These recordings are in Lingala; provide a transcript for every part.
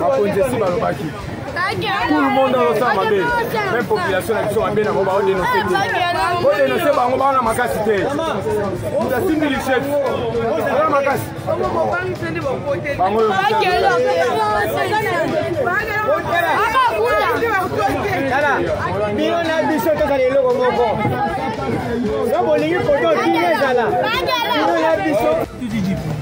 bakonzi esi balobaki tout le monde azosala mabe me population na biso mabe nango baodenonse te bodenonse bango baona makasi te asimbi lichef oza makasi bango bino na biso tozala eloko moko so bolingi koto kini ezala bino na biso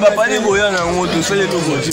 bapani koya na yango tosali tokoki